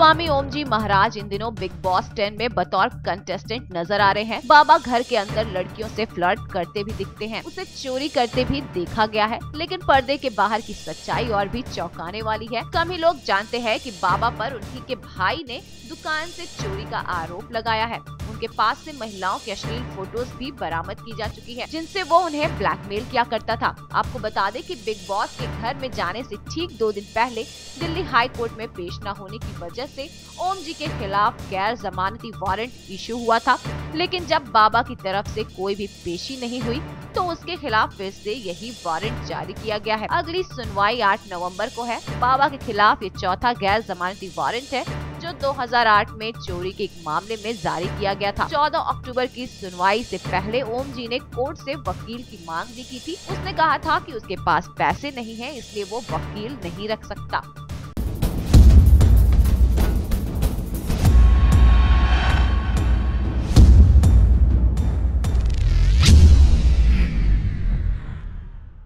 स्वामी ओम जी महाराज इन दिनों big boss ten में बतौर कंटेस्टेंट नज़र आ रहे हैं। बाबा घर के अंदर लड़कियों से फ्लर्ट करते भी दिखते हैं। उसे चोरी करते भी देखा गया है। लेकिन पर्दे के बाहर की सच्चाई और भी चौंकाने वाली है। कम ही लोग जानते हैं कि बाबा पर उन्हीं के भाई ने दुकान से चोरी का आरोप लगाया है। उनके पास से महिलाओं की अश्लील फ़ोटोज़ भी बरामद की जा चुकी है, जिनसे वो उन्हें ब्लैकमेल किया करता था। आपको बता दें कि बिग बॉस के घर में जाने से ठीक दो दिन पहले दिल्ली हाई कोर्ट में पेश न होने की वजह से ओम जी के खिलाफ गैर जमानती वारंट इशू हुआ था। लेकिन जब बाबा की तरफ़ से कोई भी पेशी नहीं हुई तो उसके खिलाफ फिर से यही वारंट जारी किया गया है। अगली सुनवाई 8 नवंबर को है। बाबा के खिलाफ ये चौथा गैर जमानती वारंट है। जो 2008 में चोरी के एक मामले में जारी किया गया था। 14 अक्टूबर की सुनवाई से पहले ओम जी ने कोर्ट से वकील की मांग भी की थी। उसने कहा था कि उसके पास पैसे नहीं है, इसलिए वो वकील नहीं रख सकता।